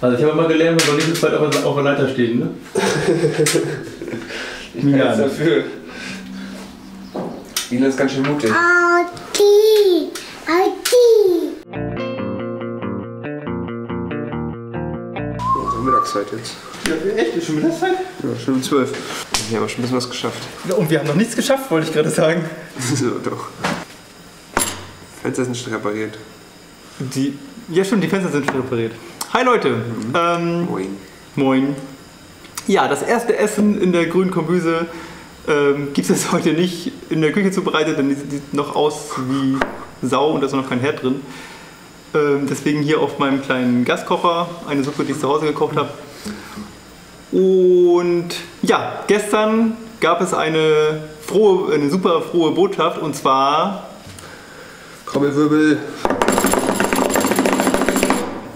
Also ich habe mal gelernt, man soll nicht so weit auf der, auf der Leiter stehen, ne? Ich kann Ja. dafür. Ina ist ganz schön mutig. Audi, Audi. Unsere Mittagszeit jetzt. Ja, echt? Ist schon Mittagszeit? Ja, schon um 12. Wir haben schon ein bisschen was geschafft. Ja, und wir haben noch nichts geschafft, wollte ich gerade sagen. so, doch. Fenster sind schon repariert. Die, ja stimmt, die Fenster sind schon repariert. Hi Leute, ähm, Moin. moin. Ja, das erste Essen in der grünen Kombüse ähm, gibt es heute nicht in der Küche zubereitet, denn die sieht noch aus wie Sau und da ist noch kein Herd drin. Ähm, deswegen hier auf meinem kleinen Gaskocher eine Suppe, die ich zu Hause gekocht habe. Und ja, gestern gab es eine, frohe, eine super frohe Botschaft und zwar Trommelwirbel.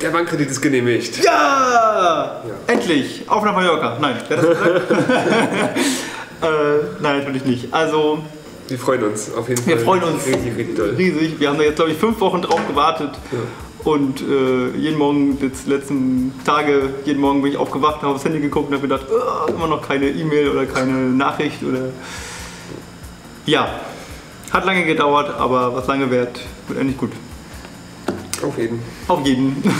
Der Bankkredit ist genehmigt. Ja! Endlich! Auf nach Mallorca. Nein, wer das gesagt? äh, nein, natürlich nicht. Also Wir freuen uns auf jeden Fall. Wir freuen uns. Richtig, richtig doll. riesig. Wir haben da jetzt, glaube ich, fünf Wochen drauf gewartet. Und äh, jeden Morgen, die letzten Tage, jeden Morgen bin ich aufgewacht, habe aufs Handy geguckt und habe gedacht, "Ah, immer noch keine E-Mail oder keine Nachricht oder. Ja, hat lange gedauert, aber was lange währt, wird endlich gut. Auf jeden. Auf jeden.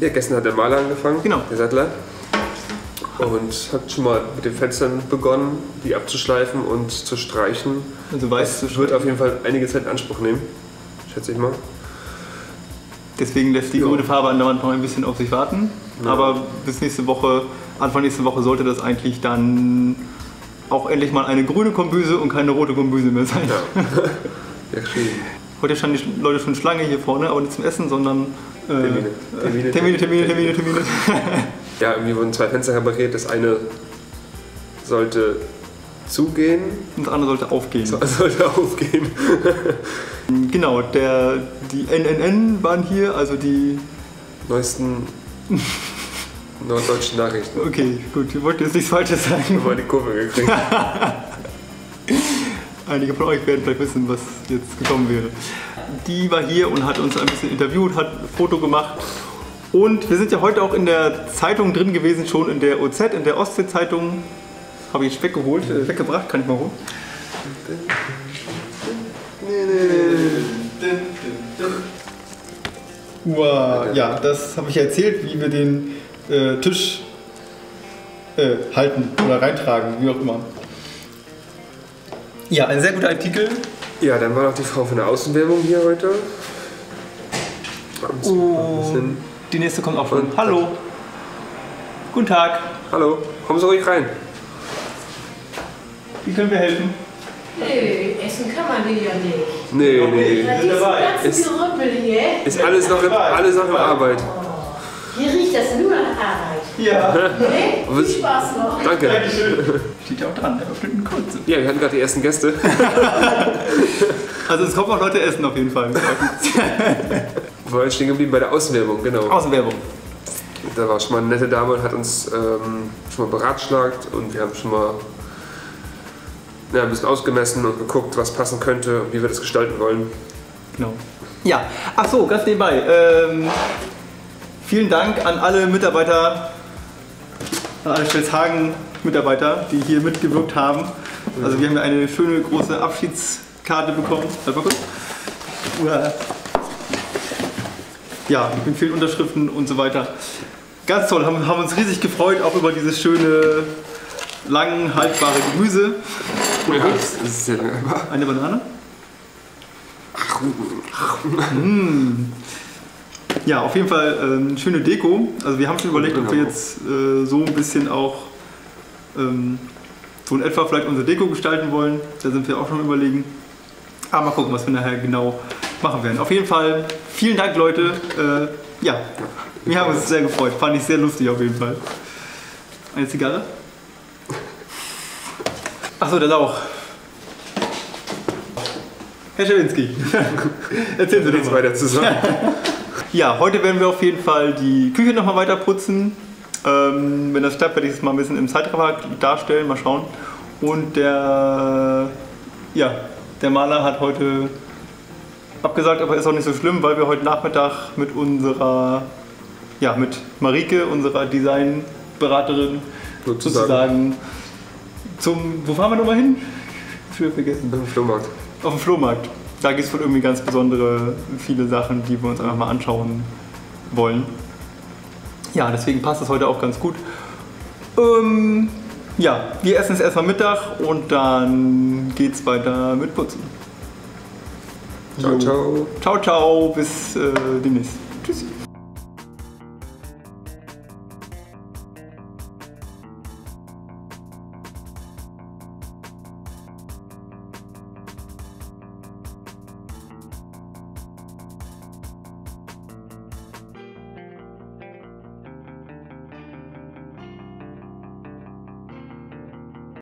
Ja, gestern hat der Maler angefangen, Genau. der Sattler. Und hat schon mal mit den Fenstern begonnen, die abzuschleifen und zu streichen. Also weißt du wird auf jeden Fall einige Zeit in Anspruch nehmen, schätze ich mal. Deswegen lässt die Ja. grüne Farbe an der Wand noch ein bisschen auf sich warten. Aber bis nächste Woche, Anfang nächste Woche sollte das eigentlich dann auch endlich mal eine grüne Kombüse und keine rote Kombüse mehr sein. Ja. ja, schön. Heute standen die Leute schon Schlange hier vorne, aber nicht zum Essen, sondern äh, Termine. Termine, Termine, Termine, Termine. Termine. Ja, irgendwie wurden zwei Fenster repariert. Das eine sollte zugehen, Und das andere sollte aufgehen. das sollte aufgehen. Genau, der, die NNN waren hier, also die. Neuesten norddeutschen Nachrichten. Okay, gut, ich wollte jetzt nichts Falsches sagen. Mal die Kurve gekriegt. Einige von euch werden vielleicht wissen, was jetzt gekommen wäre. Die war hier und hat uns ein bisschen interviewt, hat ein Foto gemacht. Und wir sind ja heute auch in der Zeitung drin gewesen, schon in der OZ, in der Ostsee-Zeitung. Habe ich weggeholt, äh, weggebracht, kann ich mal holen. Wow, ja, das habe ich erzählt, wie wir den äh, Tisch äh, halten oder reintragen, wie auch immer. Ja, ein sehr guter Artikel. Ja, dann war noch die Frau von der Außenwerbung hier heute. Bisschen- Die nächste kommt auch schon. Und- Hallo. Guten Tag. Hallo, kommen Sie ruhig rein. Wie können wir helfen? Nee, essen kann man die ja nicht. Nee, nee. Na, diese ganzen Ist- Gerümpel hier. Ist alles noch in, alles noch in Arbeit. Hier riecht das. Ja. Nee? Viel Spaß noch. Danke. Steht ja auch dran, er öffnet einen kurze. Ja, wir hatten gerade die ersten Gäste. Also es kommen auch Leute essen auf jeden Fall. Wir waren stehen geblieben bei der Außenwerbung, genau. Außenwerbung. Da war schon mal eine nette Dame und hat uns ähm, schon mal beratschlagt und wir haben schon mal ja, ein bisschen ausgemessen und geguckt, was passen könnte und wie wir das gestalten wollen. Genau. Ja, ach so, ganz nebenbei. Ähm, vielen Dank an alle Mitarbeiter, an alle Stelzhagen-Mitarbeiter, die hier mitgewirkt haben. Also wir haben ja eine schöne große Abschiedskarte bekommen. Warte mal kurz. Ja, mit vielen Unterschriften und so weiter. Ganz toll, haben, haben uns riesig gefreut, auch über dieses schöne, lang haltbare Gemüse. Ja, das ist sehr lange. Eine Banane? Mm. Ja, auf jeden Fall ähm, schöne Deko. Also wir haben schon überlegt, ob wir jetzt äh, so ein bisschen auch ähm, so in etwa vielleicht unsere Deko gestalten wollen. Da sind wir auch schon überlegen. Aber mal gucken, was wir nachher genau machen werden. Auf jeden Fall vielen Dank, Leute. Äh, ja, wir haben uns sehr gefreut. Fand ich sehr lustig auf jeden Fall. Eine Zigarre? Achso, der Lauch. Herr Schawinski, erzählen Sie mal. weiter zusammen. Ja, heute werden wir auf jeden Fall die Küche nochmal weiter putzen. Ähm, wenn das klappt, werde ich es mal ein bisschen im Zeitraffer darstellen, mal schauen. Und der, ja, der Maler hat heute abgesagt, aber ist auch nicht so schlimm, weil wir heute Nachmittag mit unserer ja, mit Marike, unserer Designberaterin, Sozusagen. sozusagen zum, wo fahren wir nochmal hin? Für vergessen. Im Flohmarkt. Auf dem Flohmarkt. Da gibt es wohl irgendwie ganz besondere, viele Sachen, die wir uns einfach mal anschauen wollen. Ja, deswegen passt das heute auch ganz gut. Ähm, ja, wir essen jetzt erstmal Mittag und dann geht's weiter mit Putzen. Ciao, ciao. Ciao, ciao, bis äh, demnächst.